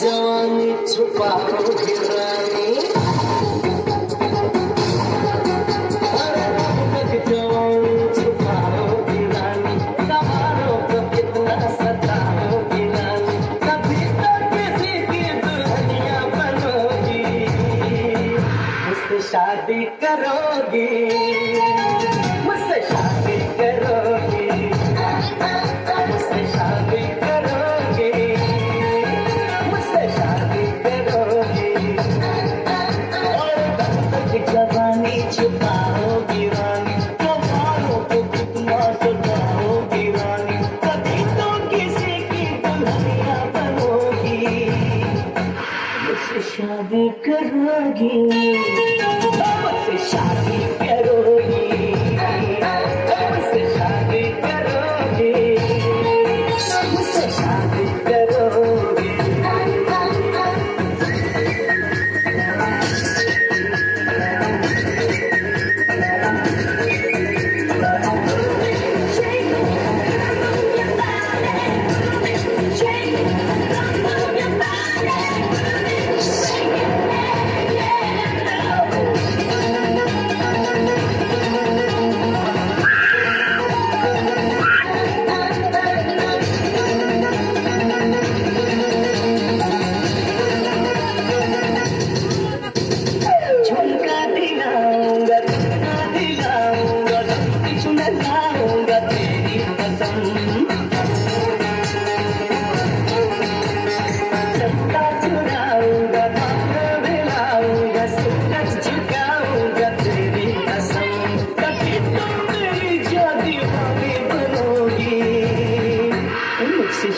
जवानी छुपा शादी करोगी। मुझसे शादी करोगी। मुझसे शादी करोगी। मुझसे शादी करोगी। और जवानी रानी। रानी। तो किसी की शादी करोगी।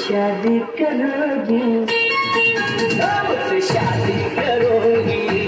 शादी करोगी। मुझसे शादी करोगी।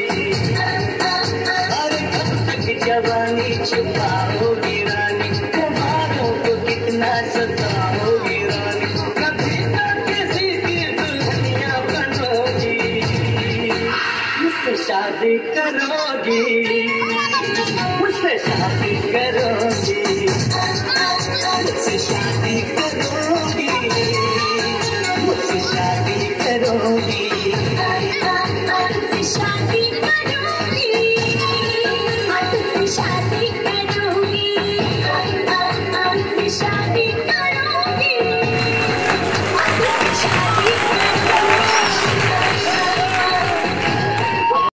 शादी करोगी। मुझसे शादी करोगी। Thank you.